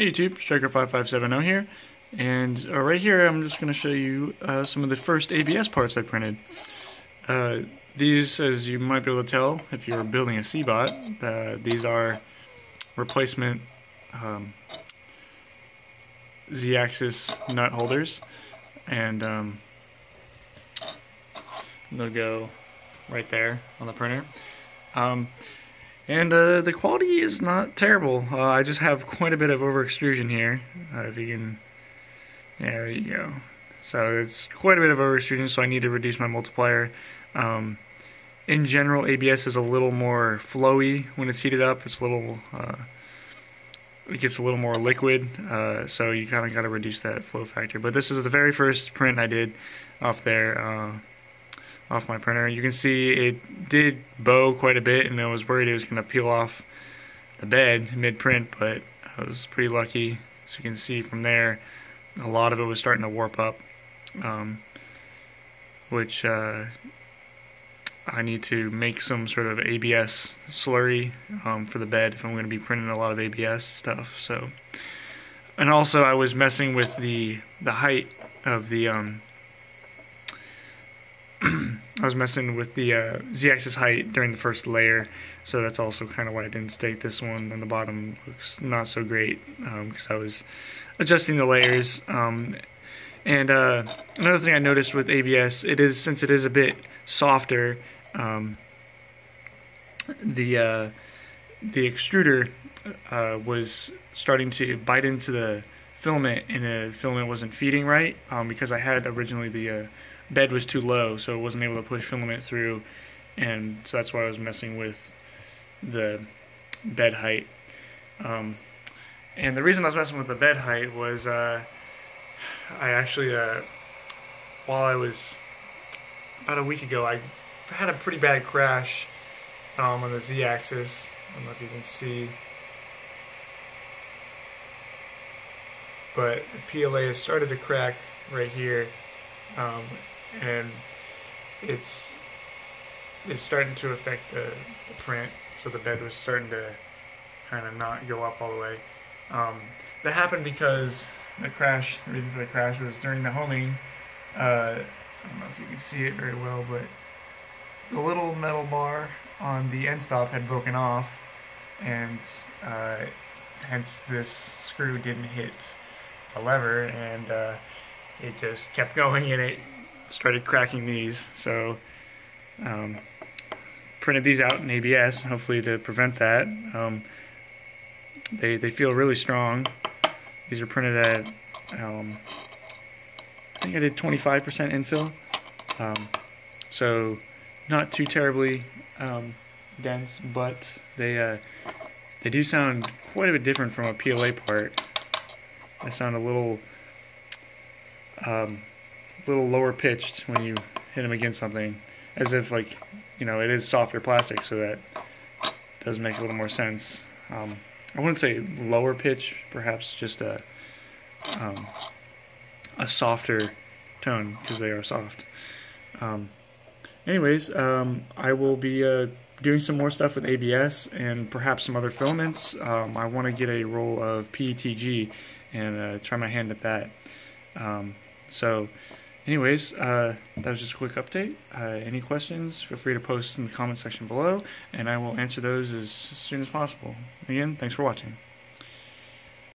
Hey YouTube, Striker5570 here, and uh, right here I'm just going to show you uh, some of the first ABS parts I printed. Uh, these, as you might be able to tell if you're building a C-bot, uh, these are replacement um, Z-axis nut holders, and um, they'll go right there on the printer. Um, and uh, the quality is not terrible. Uh, I just have quite a bit of over extrusion here. Uh, if you can, yeah, there you go. So it's quite a bit of over extrusion, so I need to reduce my multiplier. Um, in general, ABS is a little more flowy when it's heated up. It's a little, uh, it gets a little more liquid, uh, so you kind of got to reduce that flow factor. But this is the very first print I did off there uh, off my printer. You can see it did bow quite a bit and I was worried it was going to peel off the bed mid-print, but I was pretty lucky. So you can see from there, a lot of it was starting to warp up, um, which uh, I need to make some sort of ABS slurry um, for the bed if I'm going to be printing a lot of ABS stuff. So, and also I was messing with the the height of the um, I was messing with the uh, z-axis height during the first layer, so that's also kind of why I didn't state this one, and the bottom looks not so great because um, I was adjusting the layers. Um, and uh, another thing I noticed with ABS, it is since it is a bit softer, um, the uh, the extruder uh, was starting to bite into the filament, and the filament wasn't feeding right um, because I had originally the uh, bed was too low, so it wasn't able to push filament through, and so that's why I was messing with the bed height. Um, and the reason I was messing with the bed height was uh, I actually, uh, while I was about a week ago, I had a pretty bad crash um, on the z-axis. I don't know if you can see. But the PLA has started to crack right here. Um, and it's it's starting to affect the, the, print. So the bed was starting to kind of not go up all the way. Um, that happened because the crash. The reason for the crash was during the homing. Uh, I don't know if you can see it very well, but the little metal bar on the end stop had broken off, and uh, hence this screw didn't hit the lever, and uh, it just kept going, and it started cracking these. So um, printed these out in ABS, hopefully to prevent that. Um, they, they feel really strong. These are printed at, um, I think I did 25% infill. Um, so not too terribly um, dense, but they, uh, they do sound quite a bit different from a PLA part. They sound a little um, little lower pitched when you hit them against something, as if like you know it is softer plastic, so that does make a little more sense. Um, I wouldn't say lower pitch, perhaps just a um, a softer tone because they are soft. Um, anyways, um, I will be uh, doing some more stuff with ABS and perhaps some other filaments. Um, I want to get a roll of PETG and uh, try my hand at that. Um, so anyways, uh, that was just a quick update. Uh, any questions, feel free to post in the comment section below, and I will answer those as soon as possible. Again, thanks for watching.